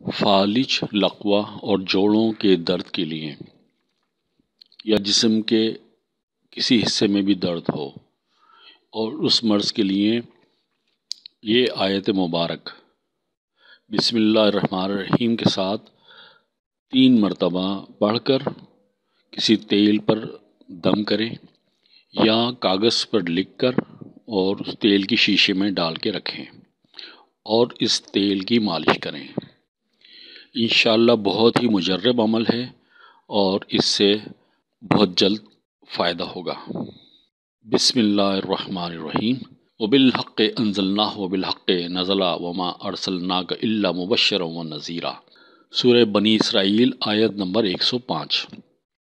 फालिज, लकवा और जोड़ों के दर्द के लिए, या जिस्म के किसी हिस्से में भी दर्द हो, और उस मर्ज़ के लिए ये आयत मुबारक। बिस्मिल्लाहिर्रहमानिर्रहीम के साथ तीन मरतबा पढ़कर किसी तेल पर दम करें, या कागज़ पर लिख कर और उस तेल की शीशे में डाल के रखें, और इस तेल की मालिश करें। इन बहुत ही मुजरब अमल है और इससे बहुत जल्द फ़ायदा होगा। बिसमीम वबिलहक़ अनजलना वबिलहक़ नज़ला वमा अरसलना का मुबशर व नज़ीरा। सूर बनी इसराइल आयत नंबर 105